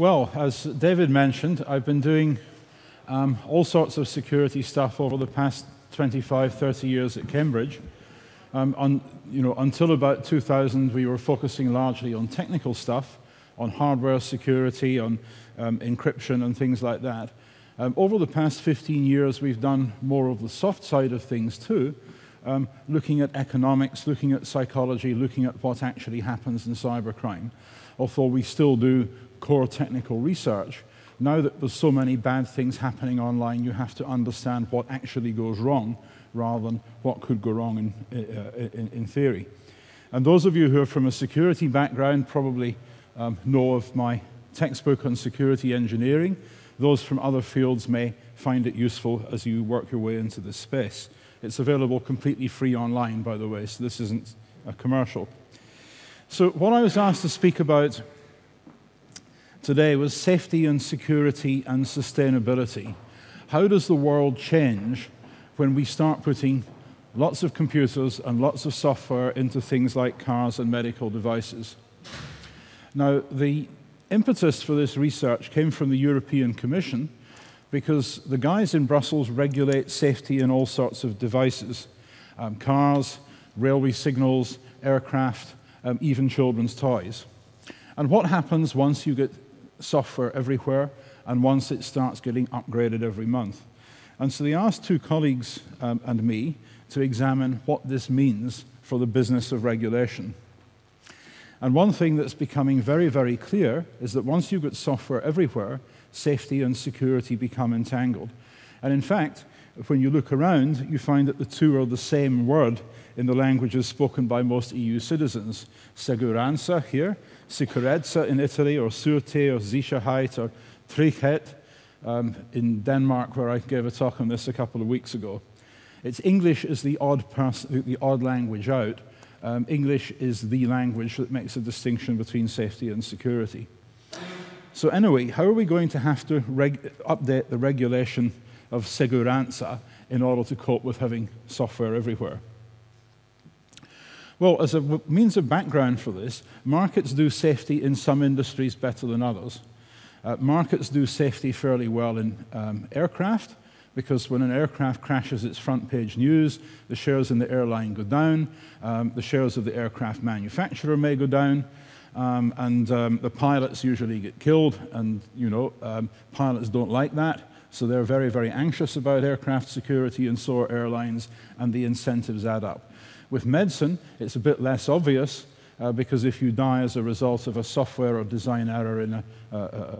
Well, as David mentioned, I've been doing um, all sorts of security stuff over the past 25, 30 years at Cambridge. Um, on, you know, until about 2000, we were focusing largely on technical stuff, on hardware security, on um, encryption and things like that. Um, over the past 15 years, we've done more of the soft side of things too, um, looking at economics, looking at psychology, looking at what actually happens in cybercrime, although we still do core technical research. Now that there's so many bad things happening online, you have to understand what actually goes wrong rather than what could go wrong in, uh, in, in theory. And those of you who are from a security background probably um, know of my textbook on security engineering. Those from other fields may find it useful as you work your way into this space. It's available completely free online, by the way, so this isn't a commercial. So what I was asked to speak about today was safety and security and sustainability. How does the world change when we start putting lots of computers and lots of software into things like cars and medical devices? Now, the impetus for this research came from the European Commission because the guys in Brussels regulate safety in all sorts of devices um, cars, railway signals, aircraft, um, even children's toys. And what happens once you get software everywhere and once it starts getting upgraded every month? And so they asked two colleagues um, and me to examine what this means for the business of regulation. And one thing that's becoming very, very clear is that once you've got software everywhere, safety and security become entangled. And in fact, when you look around, you find that the two are the same word in the languages spoken by most EU citizens. Segurança here, sicurezza in Italy, or sûreté, or Sicherheit, or trygghet um, in Denmark, where I gave a talk on this a couple of weeks ago. It's English is the odd, the odd language out. Um, English is the language that makes a distinction between safety and security. So anyway, how are we going to have to update the regulation of segurança in order to cope with having software everywhere? Well, as a means of background for this, markets do safety in some industries better than others. Uh, markets do safety fairly well in um, aircraft, because when an aircraft crashes its front page news, the shares in the airline go down, um, the shares of the aircraft manufacturer may go down, um, and um, the pilots usually get killed, and you know, um, pilots don't like that. So they're very, very anxious about aircraft security, and so are airlines, and the incentives add up. With medicine, it's a bit less obvious uh, because if you die as a result of a software or design error in a, a,